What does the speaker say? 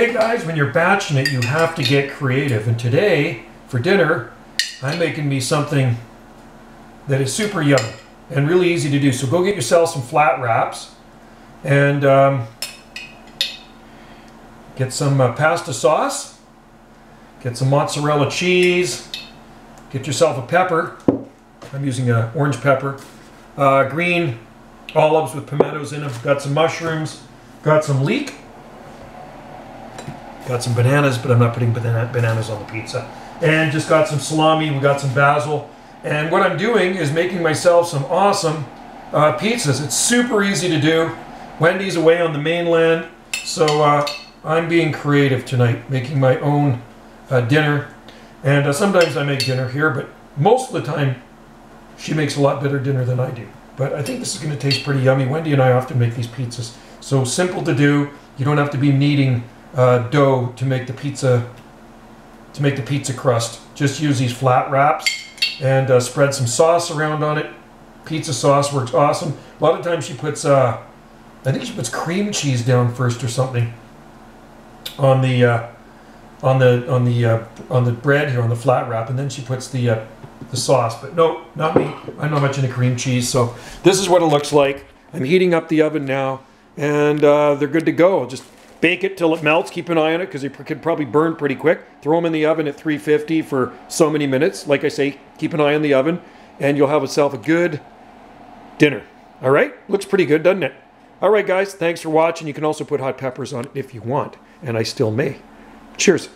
Hey guys, when you're batching it, you have to get creative. And today, for dinner, I'm making me something that is super yummy and really easy to do. So go get yourself some flat wraps and um, get some uh, pasta sauce, get some mozzarella cheese, get yourself a pepper. I'm using a orange pepper. Uh, green olives with pimentos in them. Got some mushrooms. Got some leek. Got some bananas, but I'm not putting banana, bananas on the pizza. And just got some salami. We got some basil. And what I'm doing is making myself some awesome uh, pizzas. It's super easy to do. Wendy's away on the mainland, so uh, I'm being creative tonight, making my own uh, dinner. And uh, sometimes I make dinner here, but most of the time she makes a lot better dinner than I do. But I think this is going to taste pretty yummy. Wendy and I often make these pizzas. So simple to do. You don't have to be kneading uh, dough to make the pizza to make the pizza crust. Just use these flat wraps and uh, spread some sauce around on it. Pizza sauce works awesome. A lot of times she puts, uh, I think she puts cream cheese down first or something on the uh, on the on the uh, on the bread here on the flat wrap, and then she puts the uh, the sauce. But no, not me. I'm not much into cream cheese. So this is what it looks like. I'm heating up the oven now, and uh, they're good to go. Just bake it till it melts. Keep an eye on it because it could probably burn pretty quick. Throw them in the oven at 350 for so many minutes. Like I say, keep an eye on the oven, and you'll have yourself a good dinner. All right, looks pretty good, doesn't it? All right, guys, thanks for watching. You can also put hot peppers on it if you want, and I still may. Cheers.